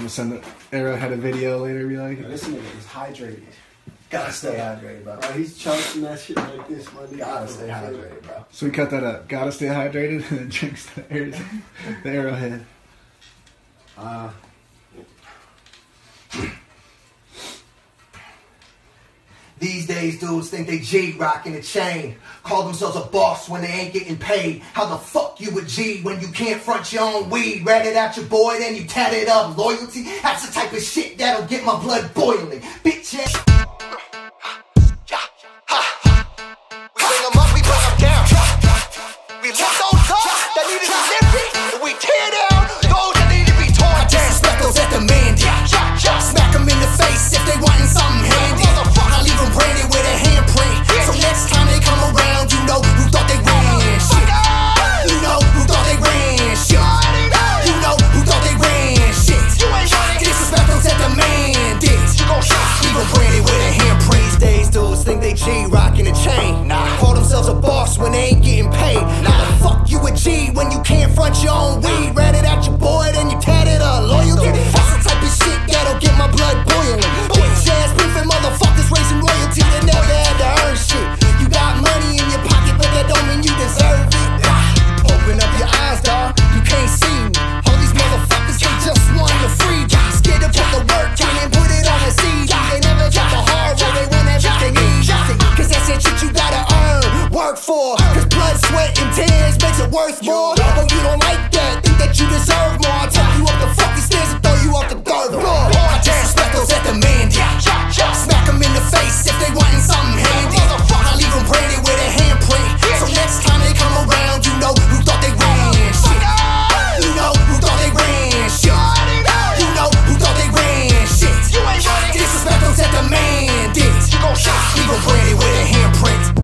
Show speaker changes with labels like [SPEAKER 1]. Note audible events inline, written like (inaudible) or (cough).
[SPEAKER 1] gonna send the Arrowhead a video later. Be like,
[SPEAKER 2] This nigga is hydrated.
[SPEAKER 3] Gotta stay hydrated, bro.
[SPEAKER 2] Bro, he's chunking that shit like this, my.
[SPEAKER 3] Gotta stay hydrated, bro.
[SPEAKER 1] so we cut that up. Gotta stay hydrated (laughs) and then drinks the, Arrow, the Arrowhead.
[SPEAKER 2] Uh,
[SPEAKER 3] These days, dudes think they G rocking a chain. Call themselves a boss when they ain't getting paid. How the fuck you a G when you can't front your own weed? Rat it at your boy, then you tat it up. Loyalty, that's the type of shit that'll get my blood boiling. Bitch ass.
[SPEAKER 4] G rockin' a chain. Nah. Call themselves a boss when they ain't getting paid. How the fuck you a G when you can't front your own weed? worth more. Oh, you don't like that, think that you deserve